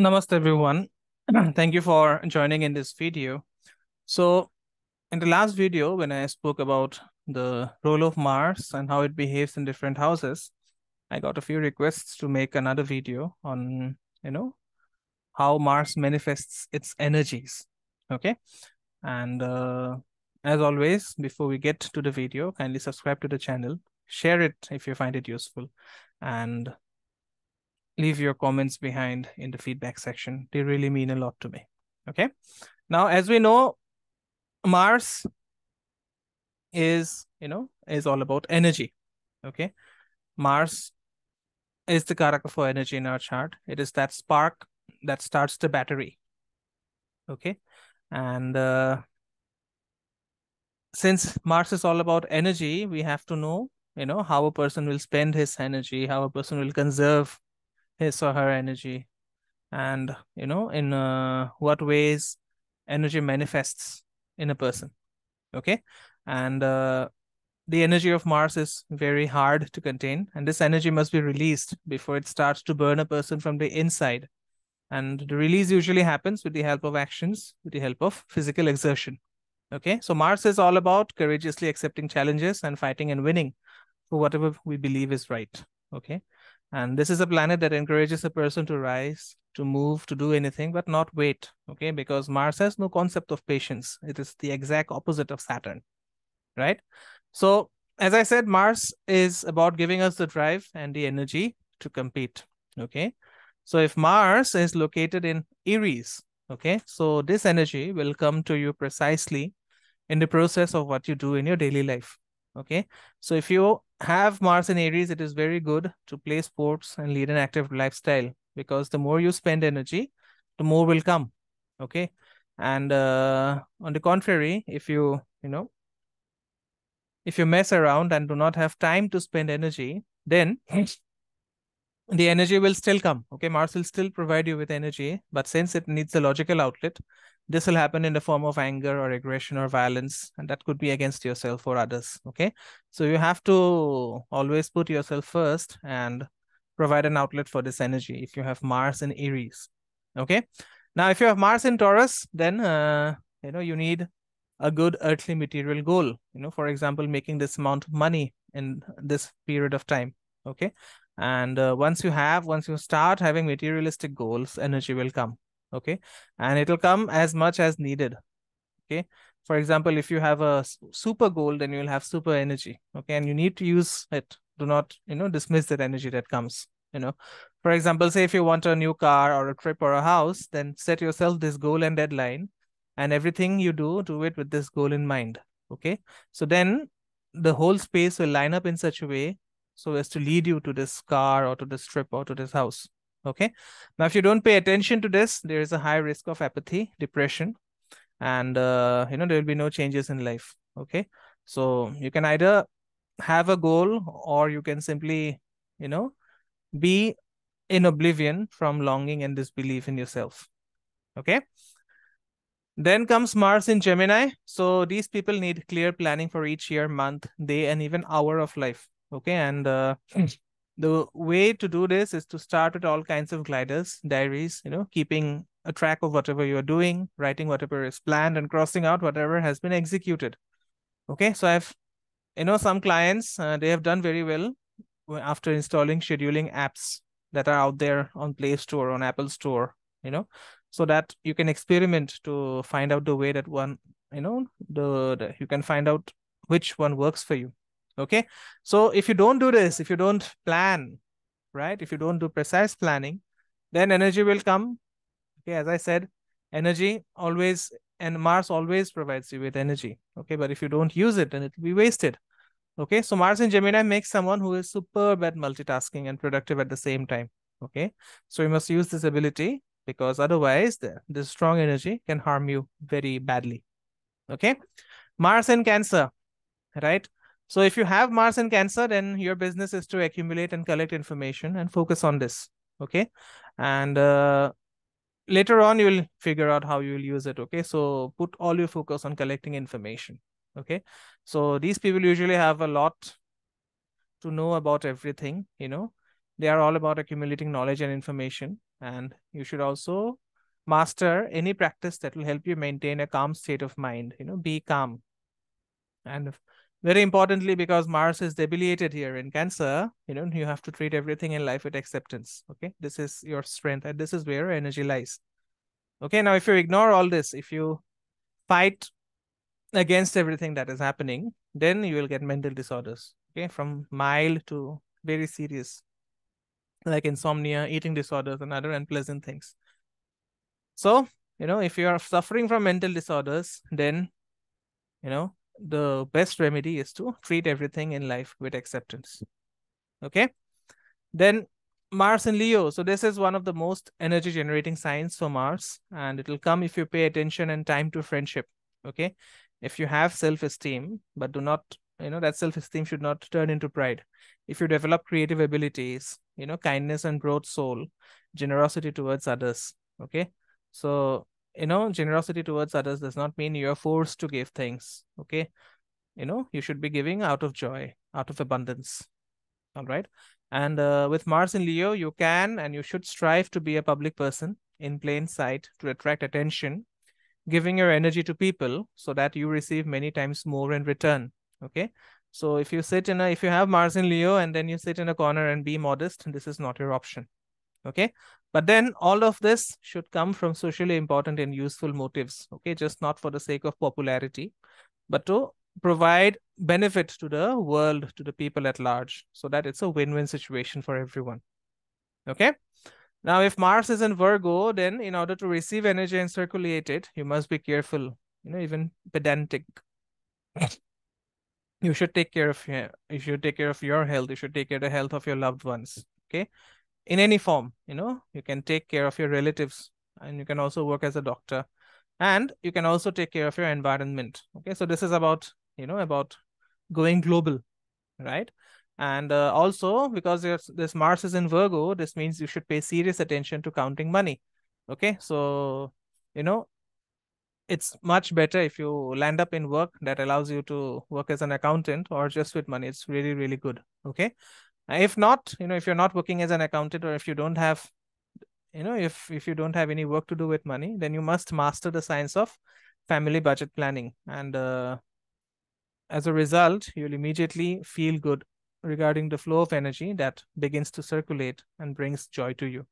Namaste everyone. Thank you for joining in this video. So in the last video, when I spoke about the role of Mars and how it behaves in different houses, I got a few requests to make another video on, you know, how Mars manifests its energies. Okay. And uh, as always, before we get to the video, kindly subscribe to the channel, share it if you find it useful, and leave your comments behind in the feedback section. They really mean a lot to me. Okay. Now, as we know, Mars is, you know, is all about energy. Okay. Mars is the karaka for energy in our chart. It is that spark that starts the battery. Okay. And uh, since Mars is all about energy, we have to know, you know, how a person will spend his energy, how a person will conserve his or her energy. And you know in uh, what ways energy manifests in a person okay? And uh, the energy of mars is very hard to contain and this energy must be released before it starts to burn a person from the inside. And the release usually happens with the help of actions with the help of physical exertion okay? So mars is all about courageously accepting challenges and fighting and winning for whatever we believe is right okay and this is a planet that encourages a person to rise, to move, to do anything, but not wait. Okay. Because Mars has no concept of patience. It is the exact opposite of Saturn. Right. So, as I said, Mars is about giving us the drive and the energy to compete. Okay. So, if Mars is located in Aries, okay, so this energy will come to you precisely in the process of what you do in your daily life. Okay. So, if you have Mars and Aries, it is very good to play sports and lead an active lifestyle because the more you spend energy, the more will come. Okay. And uh, on the contrary, if you, you know, if you mess around and do not have time to spend energy, then the energy will still come. Okay. Mars will still provide you with energy, but since it needs a logical outlet, this will happen in the form of anger or aggression or violence and that could be against yourself or others okay so you have to always put yourself first and provide an outlet for this energy if you have mars in aries okay now if you have mars in taurus then uh, you know you need a good earthly material goal you know for example making this amount of money in this period of time okay and uh, once you have once you start having materialistic goals energy will come okay? And it'll come as much as needed okay? For example if you have a super goal then you'll have super energy okay? And you need to use it. Do not you know dismiss that energy that comes you know? For example say if you want a new car or a trip or a house then set yourself this goal and deadline and everything you do do it with this goal in mind okay? So then the whole space will line up in such a way so as to lead you to this car or to this trip or to this house Okay. Now, if you don't pay attention to this, there is a high risk of apathy, depression, and uh, you know there will be no changes in life. Okay. So you can either have a goal or you can simply, you know, be in oblivion from longing and disbelief in yourself. Okay. Then comes Mars in Gemini. So these people need clear planning for each year, month, day, and even hour of life. Okay. And uh, the way to do this is to start with all kinds of gliders, diaries, you know, keeping a track of whatever you're doing, writing whatever is planned, and crossing out whatever has been executed. Okay, so I've, you know, some clients, uh, they have done very well after installing scheduling apps that are out there on Play Store, on Apple Store, you know, so that you can experiment to find out the way that one, you know, the, the you can find out which one works for you. Okay. So if you don't do this, if you don't plan, right? If you don't do precise planning, then energy will come. Okay. As I said, energy always and Mars always provides you with energy. Okay. But if you don't use it, then it will be wasted. Okay. So Mars in Gemini makes someone who is superb at multitasking and productive at the same time. Okay. So you must use this ability because otherwise the, strong energy can harm you very badly. Okay. Mars in Cancer, right? So if you have Mars in Cancer, then your business is to accumulate and collect information and focus on this. Okay. And uh, later on, you'll figure out how you'll use it. Okay. So put all your focus on collecting information. Okay. So these people usually have a lot to know about everything, you know, they are all about accumulating knowledge and information and you should also master any practice that will help you maintain a calm state of mind you know be calm and very importantly because mars is debilitated here in cancer you know you have to treat everything in life with acceptance okay? This is your strength and this is where energy lies okay? Now if you ignore all this if you fight against everything that is happening then you will get mental disorders okay? From mild to very serious like insomnia eating disorders and other unpleasant things. So you know if you are suffering from mental disorders then you know the best remedy is to treat everything in life with acceptance. Okay? Then mars and leo. So this is one of the most energy generating signs for mars and it will come if you pay attention and time to friendship. Okay? If you have self esteem but do not you know that self esteem should not turn into pride. If you develop creative abilities you know kindness and broad soul generosity towards others. Okay? So you know generosity towards others does not mean you're forced to give things okay? You know you should be giving out of joy out of abundance all right? And uh, with mars in leo you can and you should strive to be a public person in plain sight to attract attention giving your energy to people so that you receive many times more in return okay? So if you sit in a if you have mars in leo and then you sit in a corner and be modest this is not your option okay? But then all of this should come from socially important and useful motives okay? Just not for the sake of popularity but to provide benefit to the world to the people at large so that it's a win-win situation for everyone okay? Now if mars is in virgo then in order to receive energy and circulate it you must be careful you know even pedantic. You should take care of your you should take care of your health. You should take care of the health of your loved ones okay in any form you know you can take care of your relatives and you can also work as a doctor. And you can also take care of your environment. Okay so this is about you know about going global right? And uh, also because this mars is in virgo this means you should pay serious attention to counting money. Okay so you know it's much better if you land up in work that allows you to work as an accountant or just with money. It's really really good. Okay if not you know if you're not working as an accountant or if you don't have you know if if you don't have any work to do with money then you must master the science of family budget planning. And uh, as a result you'll immediately feel good regarding the flow of energy that begins to circulate and brings joy to you.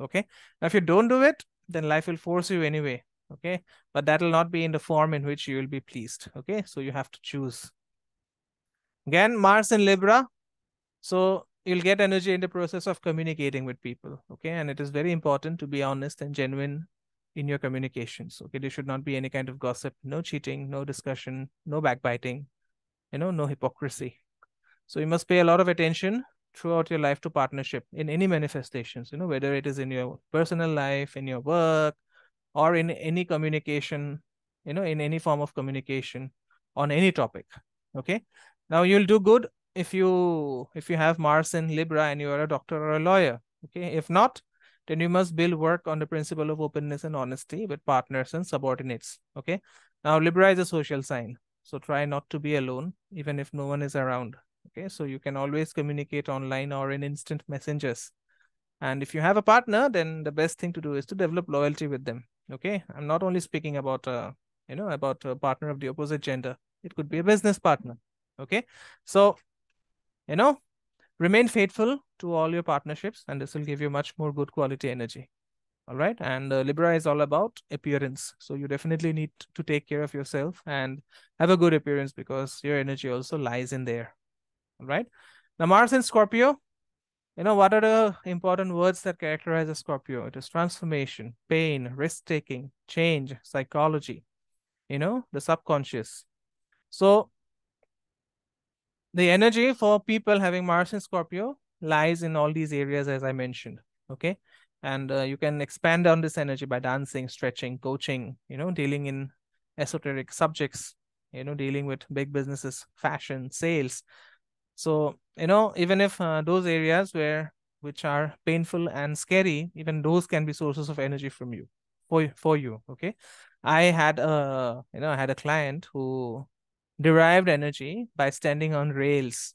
Okay? Now if you don't do it then life will force you anyway. Okay? But that will not be in the form in which you will be pleased. Okay? So you have to choose. Again mars in libra so you'll get energy in the process of communicating with people. Okay. And it is very important to be honest and genuine in your communications. Okay. There should not be any kind of gossip, no cheating, no discussion, no backbiting, you know, no hypocrisy. So you must pay a lot of attention throughout your life to partnership in any manifestations, you know, whether it is in your personal life, in your work, or in any communication, you know, in any form of communication on any topic. Okay. Now you'll do good if you if you have Mars in Libra and you are a doctor or a lawyer. Okay. If not, then you must build work on the principle of openness and honesty with partners and subordinates. Okay. Now Libra is a social sign. So try not to be alone, even if no one is around. Okay. So you can always communicate online or in instant messengers. And if you have a partner, then the best thing to do is to develop loyalty with them. Okay. I'm not only speaking about uh, you know, about a partner of the opposite gender. It could be a business partner. Okay. So you know, remain faithful to all your partnerships and this will give you much more good quality energy. All right. And uh, Libra is all about appearance. So you definitely need to take care of yourself and have a good appearance because your energy also lies in there. All right. Now, Mars in Scorpio, you know, what are the important words that characterize a Scorpio? It is transformation, pain, risk taking, change, psychology, you know, the subconscious. So the energy for people having Mars in Scorpio lies in all these areas as I mentioned. Okay. And uh, you can expand on this energy by dancing, stretching, coaching, you know, dealing in esoteric subjects, you know, dealing with big businesses, fashion, sales. So, you know, even if uh, those areas where which are painful and scary, even those can be sources of energy from you for for you. Okay. I had a you know, I had a client who derived energy by standing on rails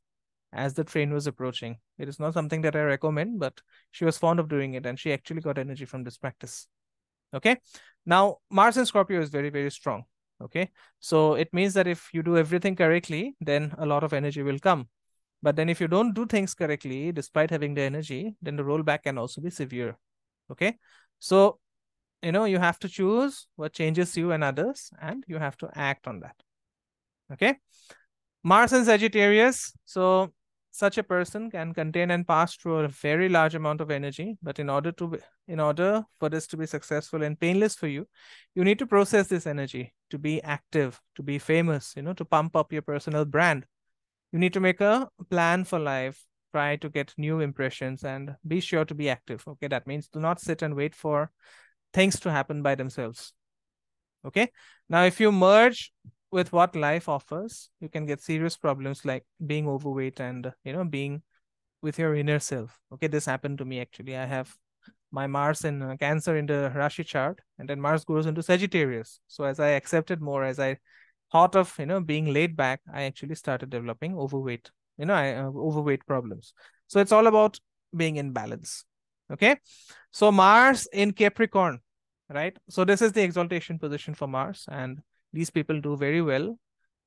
as the train was approaching. It is not something that I recommend, but she was fond of doing it and she actually got energy from this practice. Okay. Now, Mars in Scorpio is very, very strong. Okay. So it means that if you do everything correctly, then a lot of energy will come. But then if you don't do things correctly, despite having the energy, then the rollback can also be severe. Okay. So, you know, you have to choose what changes you and others, and you have to act on that. Okay. Mars and Sagittarius. So such a person can contain and pass through a very large amount of energy but in order to be, in order for this to be successful and painless for you you need to process this energy to be active to be famous you know to pump up your personal brand you need to make a plan for life try to get new impressions and be sure to be active okay that means do not sit and wait for things to happen by themselves okay now if you merge with what life offers, you can get serious problems like being overweight and you know being with your inner self. Okay, this happened to me actually. I have my Mars in uh, Cancer in the Rashi chart, and then Mars goes into Sagittarius. So as I accepted more, as I thought of you know being laid back, I actually started developing overweight. You know, I, uh, overweight problems. So it's all about being in balance. Okay, so Mars in Capricorn, right? So this is the exaltation position for Mars, and these people do very well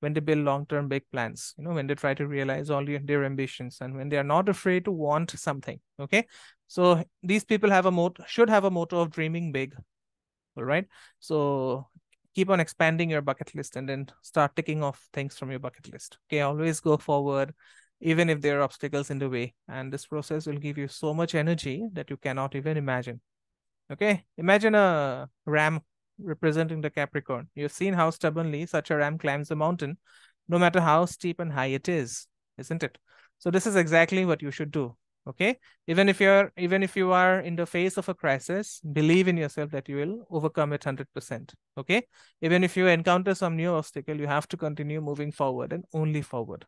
when they build long-term big plans you know when they try to realize all their ambitions and when they are not afraid to want something okay? So these people have a motto should have a motto of dreaming big all right? So keep on expanding your bucket list and then start ticking off things from your bucket list okay? Always go forward even if there are obstacles in the way and this process will give you so much energy that you cannot even imagine okay? Imagine a ram representing the Capricorn. You've seen how stubbornly such a ram climbs a mountain, no matter how steep and high it is, isn't it? So this is exactly what you should do. Okay. Even if you're even if you are in the face of a crisis, believe in yourself that you will overcome it 100%. Okay. Even if you encounter some new obstacle, you have to continue moving forward and only forward.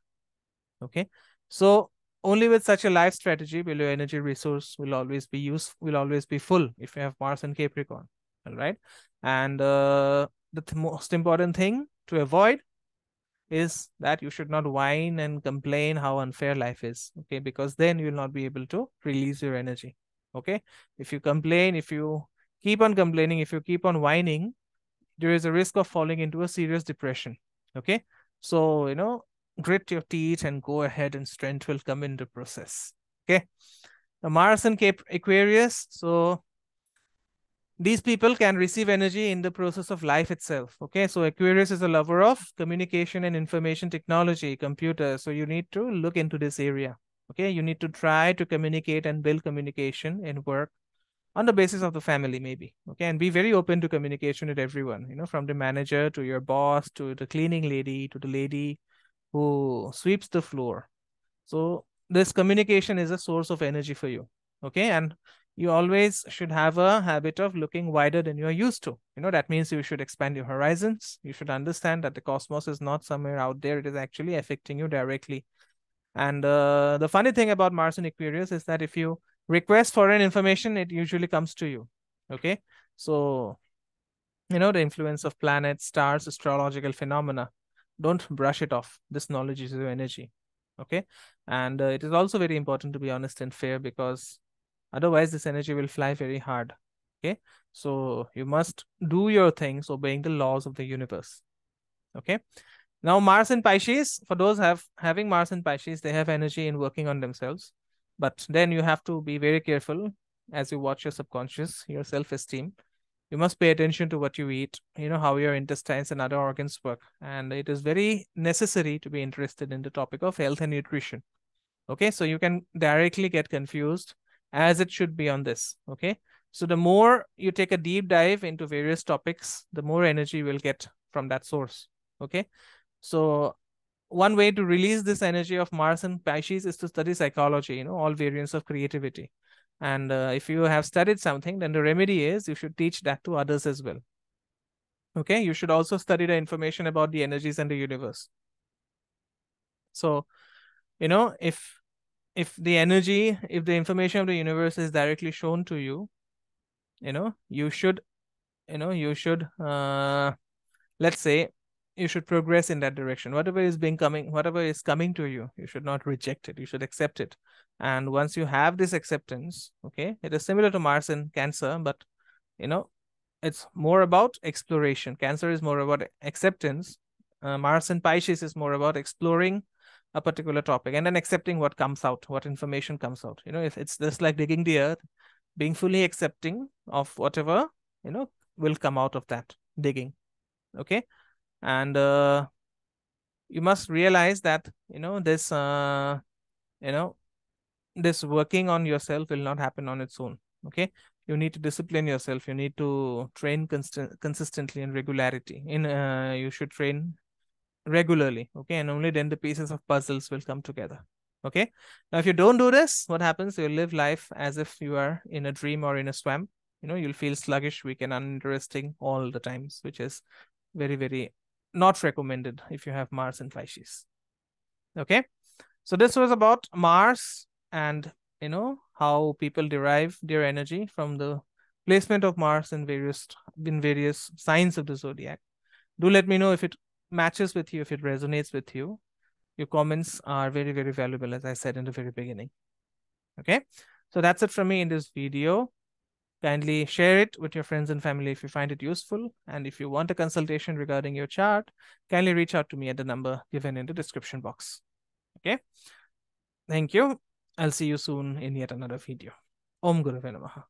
Okay. So only with such a life strategy will your energy resource will always be used, will always be full if you have Mars and Capricorn. Right. And uh, the th most important thing to avoid is that you should not whine and complain how unfair life is. Okay. Because then you will not be able to release your energy. Okay. If you complain, if you keep on complaining, if you keep on whining, there is a risk of falling into a serious depression. Okay. So, you know, grit your teeth and go ahead and strength will come in the process. Okay. The Mars and Cape Aquarius. So these people can receive energy in the process of life itself. Okay, so Aquarius is a lover of communication and information technology, computers. So you need to look into this area. Okay, you need to try to communicate and build communication in work on the basis of the family, maybe. Okay, and be very open to communication with everyone, you know, from the manager to your boss to the cleaning lady to the lady who sweeps the floor. So this communication is a source of energy for you. Okay, and you always should have a habit of looking wider than you're used to. You know, that means you should expand your horizons. You should understand that the cosmos is not somewhere out there. It is actually affecting you directly. And uh, the funny thing about Mars and Aquarius is that if you request foreign information, it usually comes to you. Okay. So, you know, the influence of planets, stars, astrological phenomena. Don't brush it off. This knowledge is your energy. Okay. And uh, it is also very important to be honest and fair because Otherwise, this energy will fly very hard. Okay. So you must do your things obeying the laws of the universe. Okay. Now Mars and Pisces, for those have having Mars and Pisces, they have energy in working on themselves. But then you have to be very careful as you watch your subconscious, your self-esteem. You must pay attention to what you eat, you know, how your intestines and other organs work. And it is very necessary to be interested in the topic of health and nutrition. Okay, so you can directly get confused as it should be on this. Okay. So the more you take a deep dive into various topics, the more energy you will get from that source. Okay. So one way to release this energy of Mars and Pisces is to study psychology, you know, all variants of creativity. And uh, if you have studied something, then the remedy is you should teach that to others as well. Okay. You should also study the information about the energies and the universe. So, you know, if if the energy, if the information of the universe is directly shown to you, you know, you should, you know, you should, uh, let's say, you should progress in that direction. Whatever is being coming, whatever is coming to you, you should not reject it. You should accept it. And once you have this acceptance, okay, it is similar to Mars in Cancer, but you know, it's more about exploration. Cancer is more about acceptance. Uh, Mars in Pisces is more about exploring a particular topic and then accepting what comes out, what information comes out. You know, if it's just like digging the earth, being fully accepting of whatever, you know, will come out of that digging. Okay. And uh, you must realize that, you know, this, uh, you know, this working on yourself will not happen on its own. Okay. You need to discipline yourself. You need to train consistently and regularity. In uh, you should train regularly okay? And only then the pieces of puzzles will come together okay? Now if you don't do this what happens? You'll live life as if you are in a dream or in a swamp you know you'll feel sluggish weak and uninteresting all the times which is very very not recommended if you have mars and pisces okay? So this was about mars and you know how people derive their energy from the placement of mars in various in various signs of the zodiac. Do let me know if it matches with you, if it resonates with you, your comments are very, very valuable, as I said in the very beginning. Okay, so that's it from me in this video. Kindly share it with your friends and family if you find it useful. And if you want a consultation regarding your chart, kindly reach out to me at the number given in the description box. Okay, thank you. I'll see you soon in yet another video. Om Guru Namaha.